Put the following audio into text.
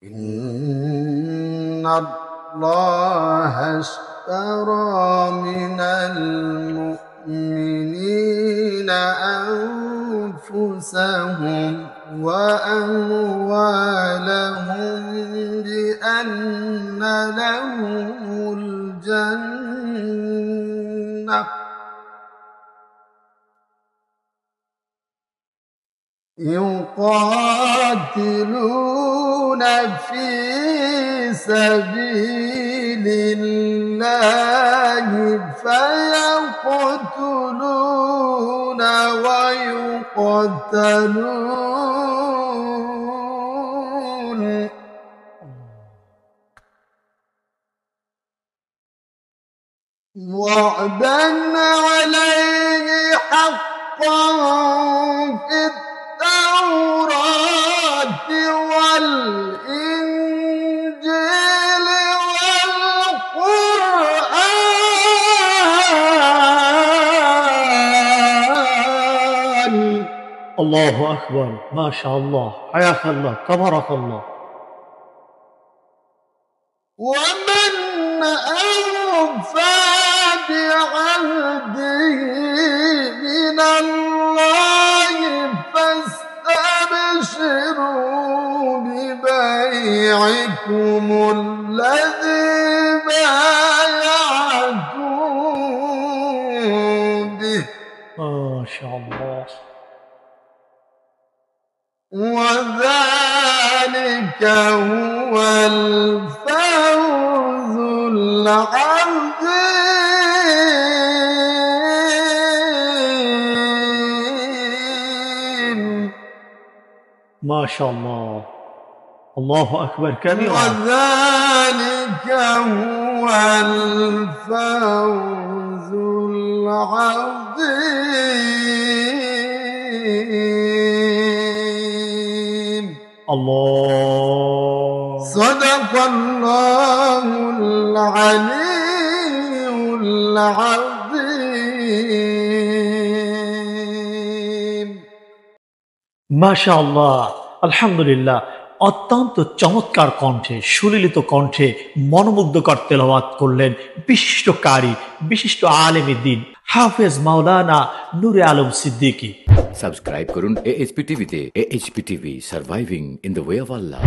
إن الله اشترى من المؤمنين أنفسهم وأموالهم بأن لهم الجنة يقاتلون في سبيل الله فيقتلون ويقتلون. وعدا عليه حقا في الله أكبر. ما شاء الله. حياك الله. تبارك الله. ومن أوفى بعهده من الله فاستبشروا ببيعكم الذي بايعتم به. ما شاء الله. وذلك هو الفوز العظيم. ما شاء الله الله أكبر كبيرا. وذلك هو الفوز العظيم. الله. صدق الله العلي العظيم. ما شاء الله. الحمد لله. অত্যন্ত চমৎকার কণ্ঠে, সুলিলিত কণ্ঠে মনোমুগ্ধকর তেলাওয়াত করলেন বিশিষ্ট কারি বিশিষ্ট আলেমী দিন, হাফেজ মাওলানা নুরে আলম সিদ্দিকী। সাবস্ক্রাইব করুন এএইচপি টিভিতে AHP TV surviving in the way of Allah